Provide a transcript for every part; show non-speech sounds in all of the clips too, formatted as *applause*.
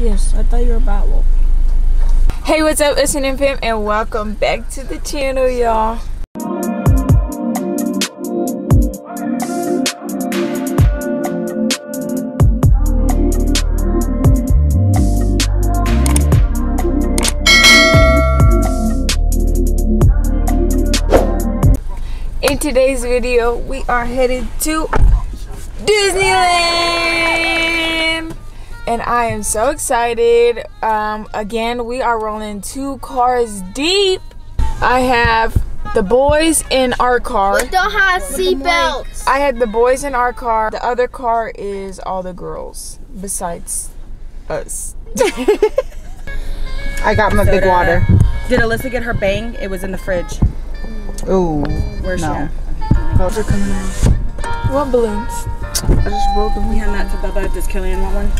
Yes, I thought you were a bat wolf. Hey, what's up? It's an Pimp, and welcome back to the channel, y'all. In today's video, we are headed to Disneyland! And I am so excited. Um, again, we are rolling two cars deep. I have the boys in our car. Don't have seatbelts. I had the boys in our car. The other car is all the girls, besides us. *laughs* I got my big Soda. water. Did Alyssa get her bang? It was in the fridge. Ooh. Where's no. she at? Those are coming out. What balloons? I just rolled them. We hand that to Bubba. Does Killian want one?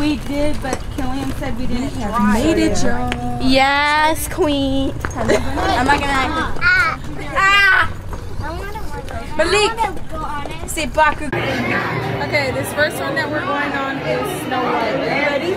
We did, but Killian said we didn't try. Made it, y'all. Yes, queen. I'm not gonna act. Ah! Mahlik! Say Baku. Okay, this first one that we're going on is Snow White. Ready?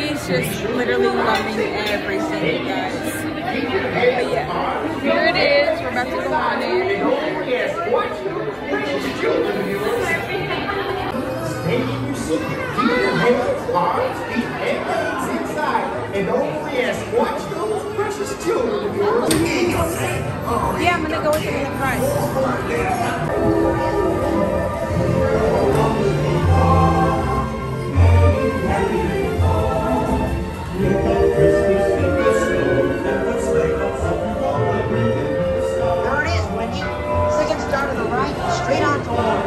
He's just literally loving everything, you guys. But yeah, here it is. We're about to go on it. To the right, straight on toward.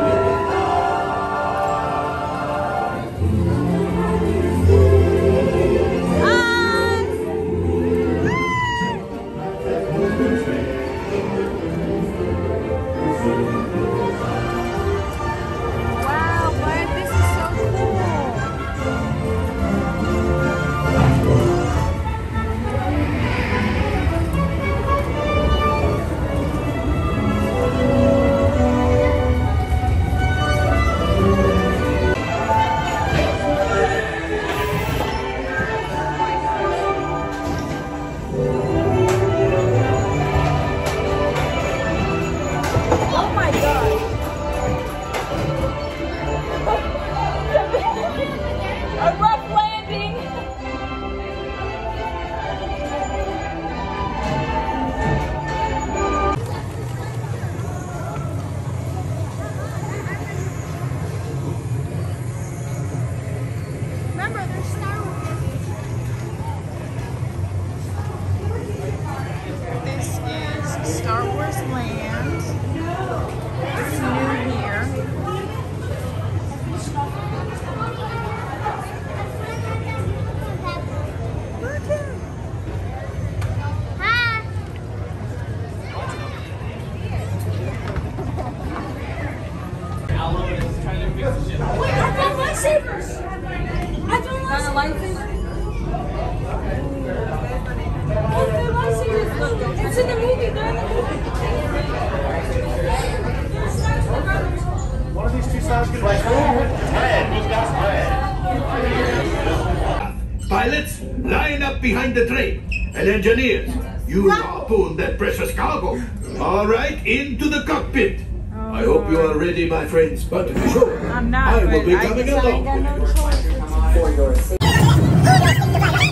Line the train. And engineers, you harpoon that precious cargo. All right, into the cockpit. I oh, hope you are ready, my friends. But to be sure, I'm not. I will be coming I ain't along. got with no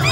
you.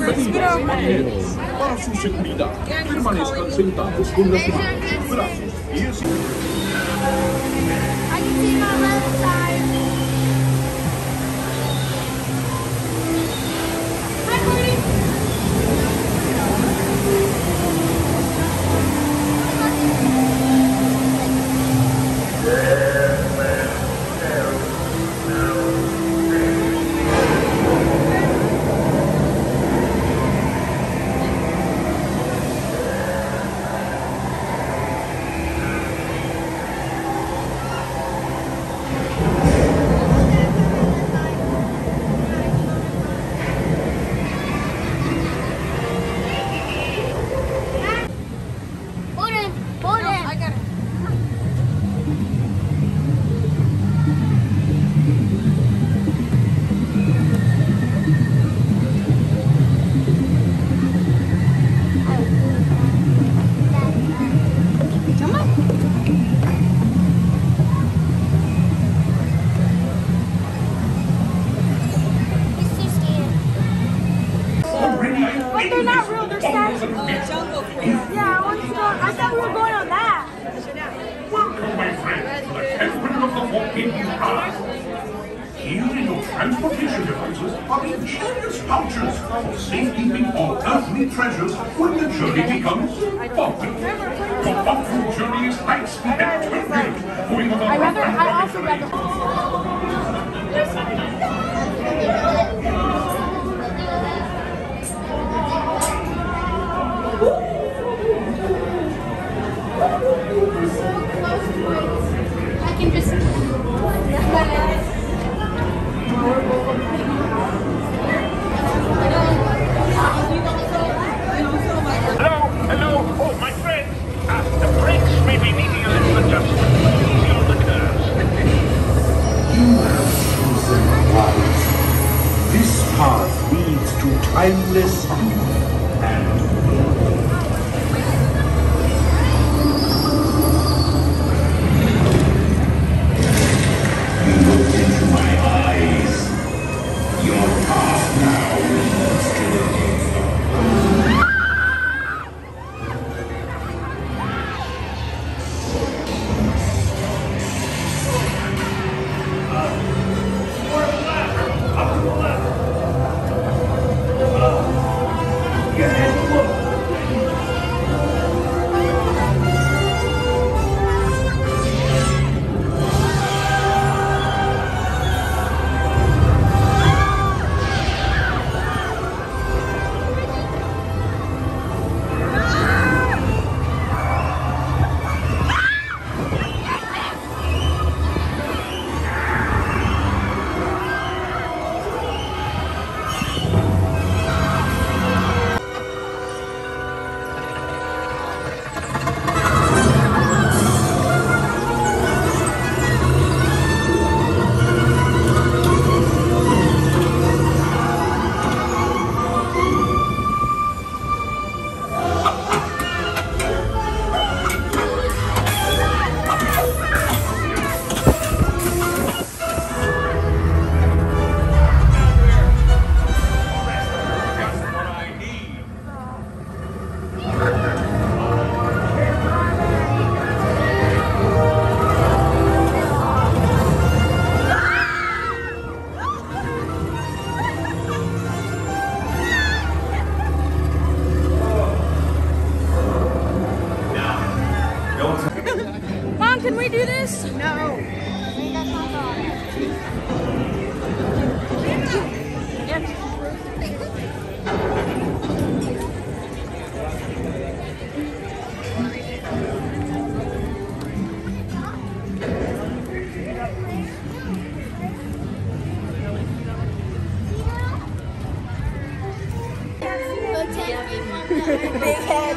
cittadino alla suscettibilità permanezca sentato con la sua mano. Grazie. Io sì. fishing devices are ingenious pouches for safekeeping of earthly treasures when the journey becomes bumpy. The journey is going on a I rather, I also rather... big head.